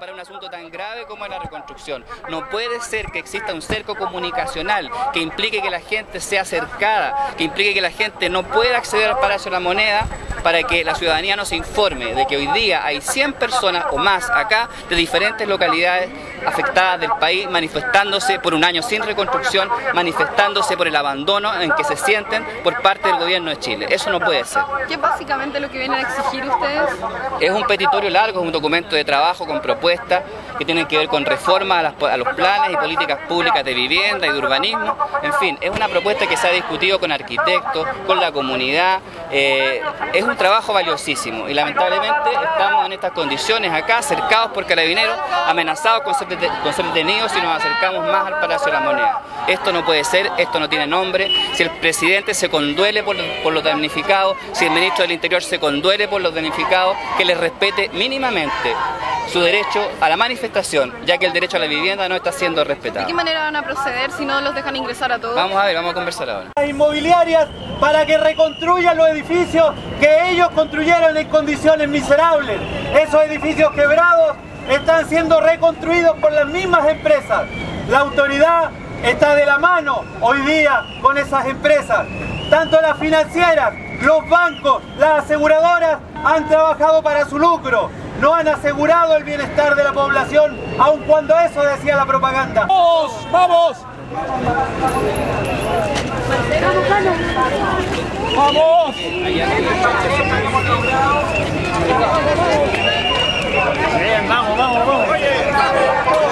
para un asunto tan grave como es la reconstrucción. No puede ser que exista un cerco comunicacional que implique que la gente sea cercada, que implique que la gente no pueda acceder al Palacio de la Moneda para que la ciudadanía nos informe de que hoy día hay 100 personas o más acá de diferentes localidades afectadas del país manifestándose por un año sin reconstrucción, manifestándose por el abandono en que se sienten por parte del gobierno de Chile. Eso no puede ser. ¿Qué es básicamente lo que vienen a exigir ustedes? Es un petitorio largo, es un documento de trabajo con propuestas que tienen que ver con reforma a, los planes y políticas públicas de vivienda y de urbanismo. En fin, es una propuesta que se ha discutido con arquitectos, con la comunidad. eh, es un trabajo valiosísimo y lamentablemente estamos en estas condiciones acá, cercados por carabineros, amenazados con ser, con ser detenidos si nos acercamos más al Palacio de la Moneda. Esto no puede ser, esto no tiene nombre. Si el presidente se conduele por, por los damnificados, si el ministro del Interior se conduele por los damnificados, que les respete mínimamente su derecho a la manifestación, ya que el derecho a la vivienda no está siendo ¿De respetado. qué manera van a proceder si no los dejan ingresar a todos? Vamos a ver, vamos a conversar ahora. las inmobiliarias para que reconstruyan los edificios que ellos construyeron en condiciones miserables. Esos edificios quebrados están siendo reconstruidos por las mismas empresas. La autoridad está de la mano hoy día con esas empresas. Tanto las financieras, los bancos, las aseguradoras han trabajado para su lucro. No han asegurado el bienestar de la población, aun cuando eso decía la propaganda. ¡Vamos! ¡Vamos! ¡Vamos! Bien, vamos, vamos, vamos.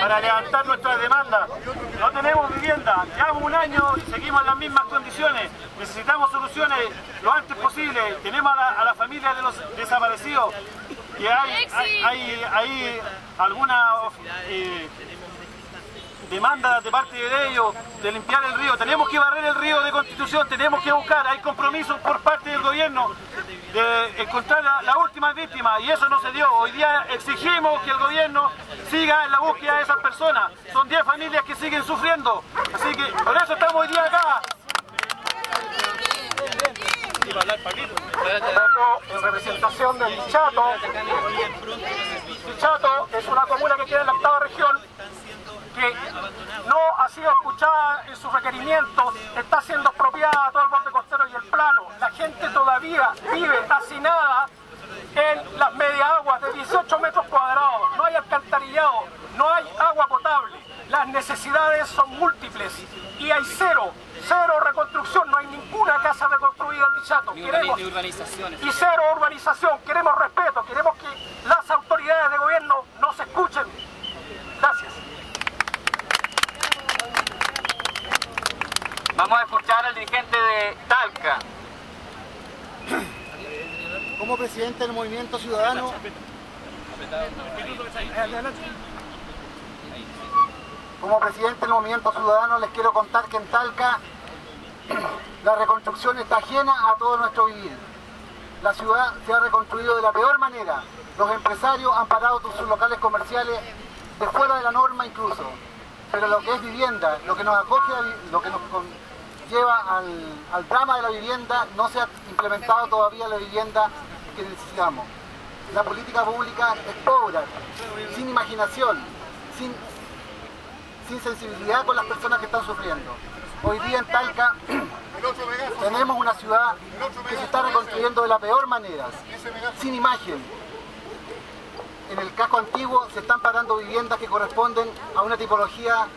Para levantar nuestras demandas. No tenemos vivienda, llevamos un año y seguimos en las mismas condiciones. Necesitamos soluciones lo antes posible. Tenemos a la, a familia de los desaparecidos y hay, hay, hay, hay alguna eh, demanda de parte de ellos de limpiar el río. Tenemos que barrer el río de Constitución, tenemos que buscar, hay compromisos por parte del gobierno de encontrar la, la última víctima y eso no se dio. Hoy día exigimos que el gobierno siga en la búsqueda de esas personas. Son 10 familias que siguen sufriendo. Así que por eso estamos hoy día acá. En representación del Dichato. Dichato es una comuna que queda en la octava región que no ha sido escuchada en sus requerimientos, está siendo expropiada todo el borde costero y el plano. La gente todavía vive hacinada en las media aguas de 18 metros cuadrados. No hay alcantarillado, no hay agua potable. Las necesidades son múltiples y hay cero, cero reconstrucción. No hay ninguna casa reconstruida en Dichato. Queremos urbanizaciones. y cero urbanización. Queremos que las autoridades de gobierno nos escuchen. Gracias. Vamos a escuchar al dirigente de Talca. Como presidente del Movimiento Ciudadano, como presidente del Movimiento Ciudadano les quiero contar que en Talca la reconstrucción está ajena a todo nuestro vivir. La ciudad se ha reconstruido de la peor manera. Los empresarios han parado sus locales comerciales de fuera de la norma incluso. Pero lo que es vivienda, lo que nos acoge, lo que nos lleva al, al drama de la vivienda, no se ha implementado todavía la vivienda que necesitamos. La política pública es pobre, sin imaginación, sin, sin sensibilidad con las personas que están sufriendo. Hoy día en Talca tenemos una ciudad que se está reconstruyendo de la peor manera, sin imagen. En el casco antiguo se están parando viviendas que corresponden a una tipología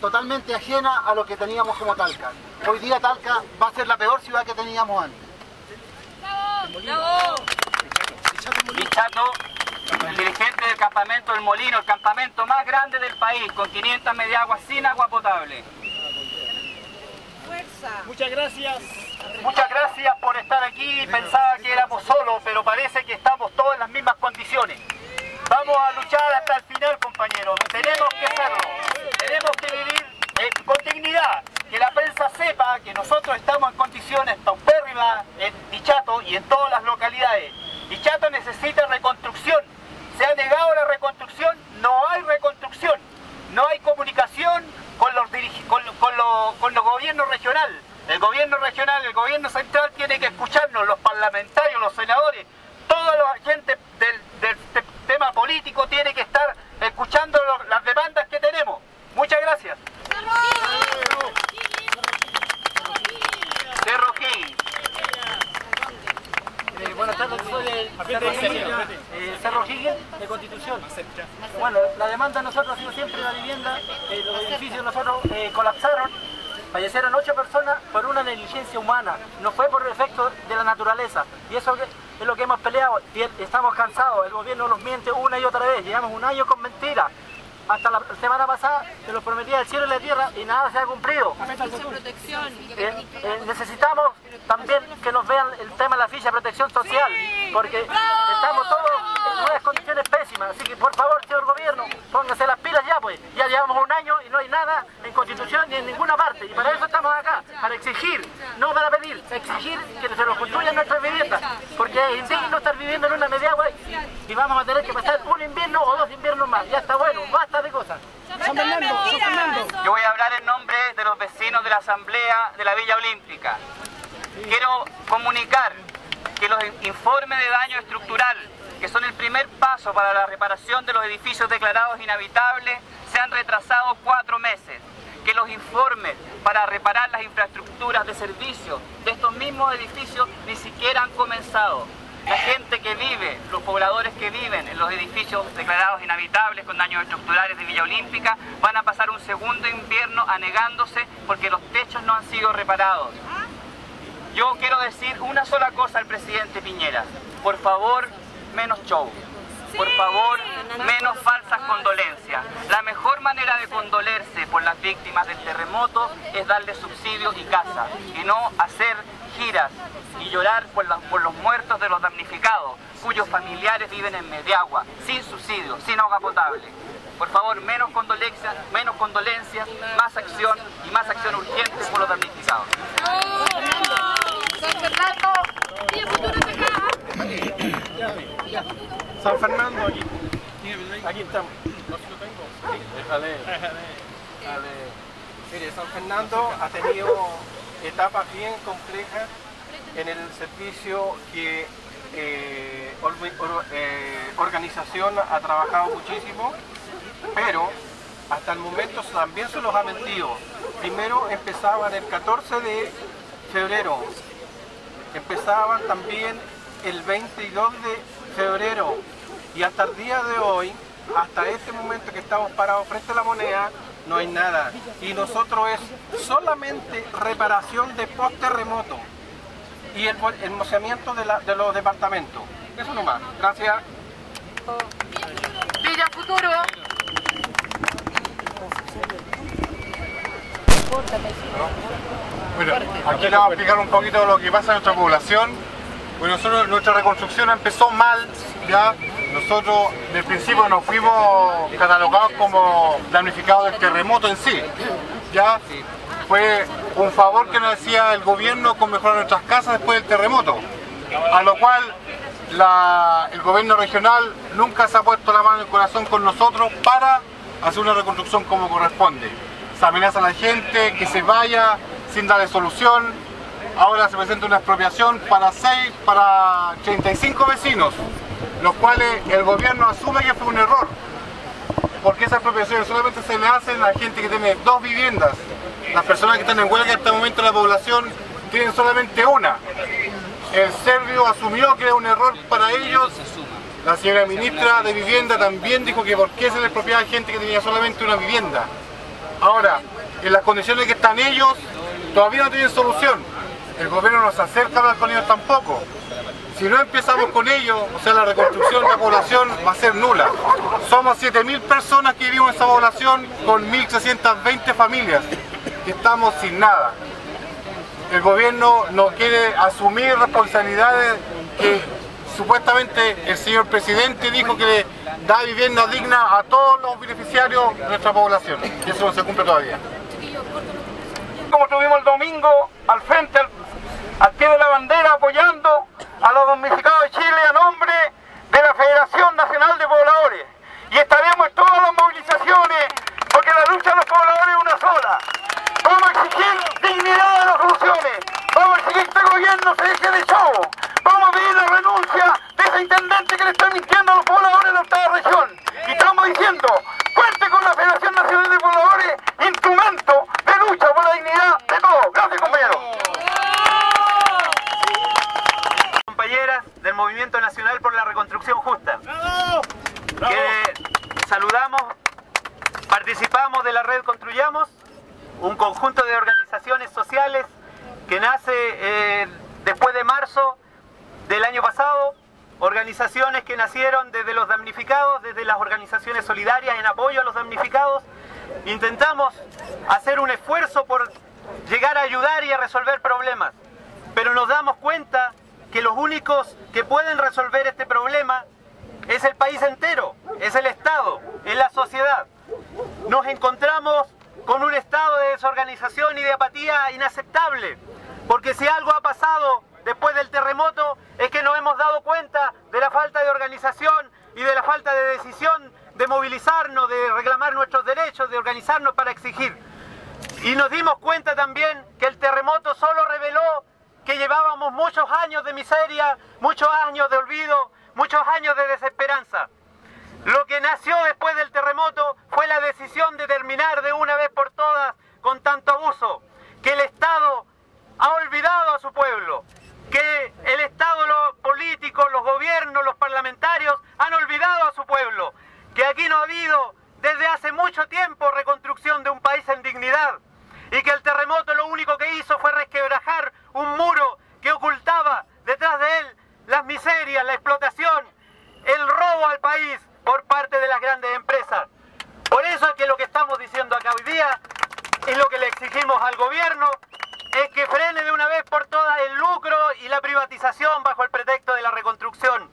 totalmente ajena a lo que teníamos como Talca. Hoy día Talca va a ser la peor ciudad que teníamos antes. Chato, el dirigente del campamento del Molino, el campamento más grande del país, con 500 mediaguas sin agua potable. Muchas gracias. Muchas gracias por estar aquí. Pensaba que éramos solos, pero parece que estamos todos en las mismas condiciones. Vamos a luchar hasta el final, compañeros. Tenemos que hacerlo. Tenemos que vivir eh, con dignidad. Que la prensa sepa que nosotros estamos en condiciones paupérrimas en Dichato y en todas las localidades. Dichato necesita reconstrucción. Se ha negado la reconstrucción, no hay reconstrucción. No hay comunicación con los, con, con, con los gobiernos regionales. El gobierno regional, el gobierno central tiene que escucharnos, los parlamentarios, los senadores, toda la gente del, del tema político tiene que estar escuchando las demandas que tenemos. Muchas gracias. Cerro King. Eh, buenas tardes, soy de Cerro Higgins, eh, Cerro Higgins de Constitución. Bueno, la demanda de nosotros ha sido siempre la vivienda, eh, los edificios de nosotros eh, colapsaron, fallecieron ocho personas por una negligencia humana, no fue por el efecto de la naturaleza. Y eso es lo que hemos peleado, y estamos cansados, el gobierno nos miente una y otra vez, llevamos un año con mentiras. Hasta la semana pasada se lo prometía el cielo y la tierra y nada se ha cumplido. Eh, eh, necesitamos también que nos vean el tema de la ficha de protección social, porque estamos todos en unas condiciones pésimas. Así que por favor, señor gobierno, póngase las pilas ya, pues. Ya llevamos un año y no hay nada en constitución ni en ninguna parte. Y para eso estamos acá, para exigir, no para pedir, exigir que se nos construyan nuestras viviendas. Porque es indigno estar viviendo en una mediagua y vamos a tener que pasar un invierno o dos inviernos más. Ya está bueno, basta de cosas. Yo voy a hablar en nombre de los vecinos de la Asamblea de la Villa Olímpica. Quiero comunicar que los informes de daño estructural, que son el primer paso para la reparación de los edificios declarados inhabitables, se han retrasado cuatro meses. Que los informes para reparar las infraestructuras de servicio de estos mismos edificios ni siquiera han comenzado. La gente que vive, los pobladores que viven en los edificios declarados inhabitables con daños estructurales de Villa Olímpica van a pasar un segundo invierno anegándose porque los techos no han sido reparados. Yo quiero decir una sola cosa al presidente Piñera. Por favor, menos show. Por favor, menos falsas condolencias. La mejor manera de condolerse por las víctimas del terremoto es darle subsidios y casa y no hacer giras y llorar por, la, por, los muertos de los damnificados, cuyos familiares viven en Mediagua, sin subsidio, sin agua potable. Por favor, menos condolencias, menos condolencias, más acción y más acción urgente por los damnificados. San Fernando. San Fernando aquí. Aquí estamos. Déjale. Mire, San Fernando ha tenido etapas bien complejas en el servicio que eh, eh, organización ha trabajado muchísimo, pero hasta el momento también se los ha mentido. Primero empezaban el 14 de febrero, empezaban también el 22 de febrero y hasta el día de hoy, hasta este momento que estamos parados frente a la moneda, no hay nada. Y nosotros es solamente reparación de post-terremoto y el, el de, la, de, los departamentos. Eso nomás. Gracias. Villa Futuro. Bueno, aquí le vamos a explicar un poquito lo que pasa en nuestra población. Bueno, nosotros, nuestra reconstrucción empezó mal, ya. Nosotros, del principio, nos fuimos catalogados como damnificados del terremoto en sí, ya. Fue un favor que nos hacía el gobierno con mejorar nuestras casas después del terremoto, a lo cual el gobierno regional nunca se ha puesto la mano en el corazón con nosotros para hacer una reconstrucción como corresponde. Se amenaza a la gente que se vaya sin darle solución. Ahora se presenta una expropiación para, seis, para 35 vecinos, los cuales el gobierno asume que fue un error. Porque esas expropiaciones solamente se le hacen a gente que tiene dos viviendas. Las personas que están en huelga en este momento en la población tienen solamente una. El serbio asumió que era un error para ellos. La señora ministra de Vivienda también dijo que por qué se les expropiaba a gente que tenía solamente una vivienda. Ahora, en las condiciones que están ellos, todavía no tienen solución. El gobierno no se acerca a hablar con ellos tampoco. Si no empezamos con ellos, o sea, la reconstrucción de la población va a ser nula. Somos 7.000 personas que vivimos en esa población con 1.320 familias que estamos sin nada el gobierno no quiere asumir responsabilidades que supuestamente el señor presidente dijo que le da vivienda digna a todos los beneficiarios de nuestra población. Y eso no se cumple todavía. como tuvimos el domingo al frente, al pie de la bandera, apoyando a los damnificados de Chile a nombre de la Federación Nacional de Pobladores. Y estaremos en todas las movilizaciones, porque la lucha de los pobladores es una sola. Vamos a exigir dignidad a las soluciones. Vamos a exigir que este gobierno se deje de show. Vamos a pedir la renuncia de ese intendente que le está mintiendo a los pobladores de la octava región. Y estamos diciendo, cuente con la Federación Nacional de Pobladores, instrumento de lucha por la dignidad de todos. Gracias, compañeros. compañeras del Movimiento Nacional por la Reconstrucción Justa, que saludamos, participamos de la red Construyamos, un conjunto de organizaciones sociales que nace eh, después de marzo del año pasado, organizaciones que nacieron desde los damnificados, desde las organizaciones solidarias en apoyo a los damnificados, intentamos hacer un esfuerzo por llegar a ayudar y a resolver problemas, pero nos damos cuenta que los únicos que pueden resolver este problema es el país entero, es el Estado, es la sociedad. Nos encontramos con un estado de desorganización y de apatía inaceptable, porque si algo ha pasado después del terremoto es que nos hemos dado cuenta de la falta de organización y de la falta de decisión de movilizarnos, de reclamar nuestros derechos, de organizarnos para exigir. Y nos dimos cuenta también que el terremoto solo reveló que llevábamos muchos años de miseria, muchos años de olvido, muchos años de desesperanza. Lo que nació después del terremoto fue la decisión de terminar de una la explotación, el robo al país por parte de las grandes empresas. Por eso es que lo que estamos diciendo acá hoy día y lo que le exigimos al gobierno es que frene de una vez por todas el lucro y la privatización bajo el pretexto de la reconstrucción,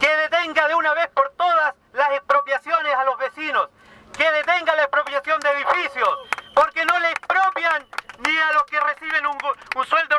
que detenga de una vez por todas las expropiaciones a los vecinos, que detenga la expropiación de edificios, porque no le expropian ni a los que reciben un sueldo